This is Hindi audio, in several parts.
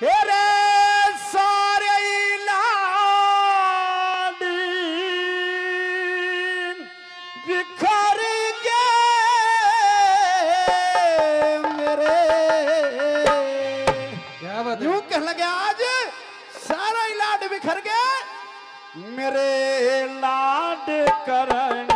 हेरे सारे लाडी बिखर गए मेरे। क्या बात यूँ कह लगे आज सारा लाड बिखर गए मेरे लाड करण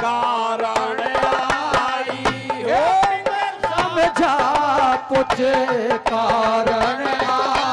कारण आई समझा कुछ कारण आई।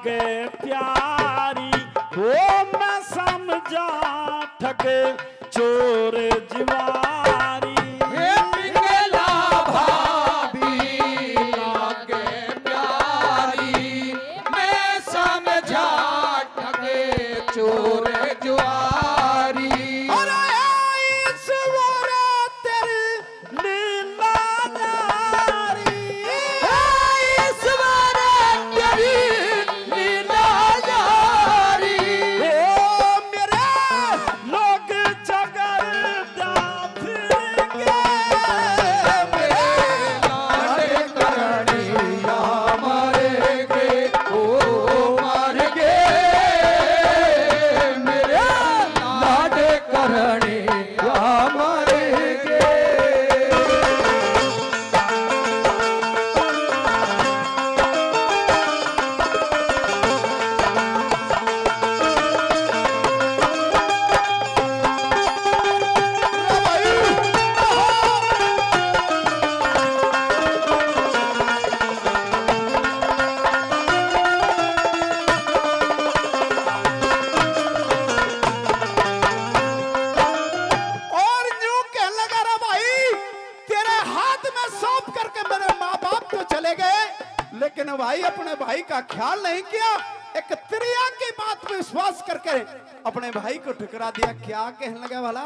ठगे प्यारी हो मैं समझा ठगे चोर जीवा। भाई का ख्याल नहीं किया एक त्रिया की बात पे विश्वास करके अपने भाई को ठुकरा दिया। क्या कहने लगा भला?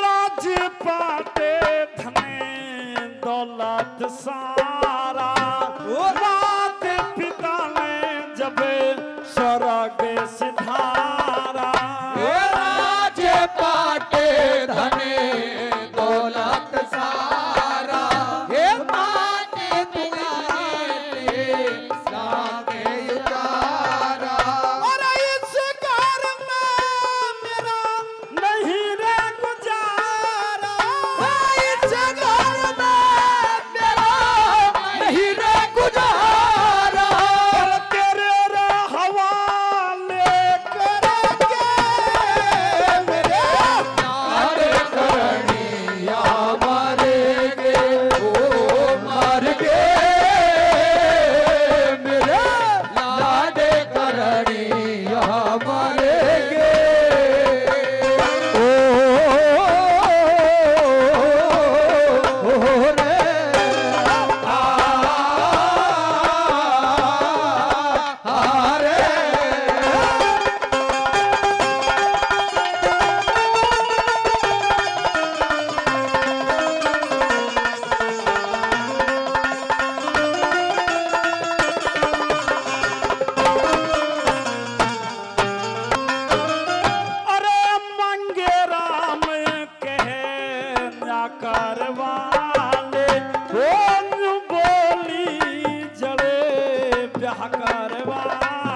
राज पाते धने दौलत सा। 哇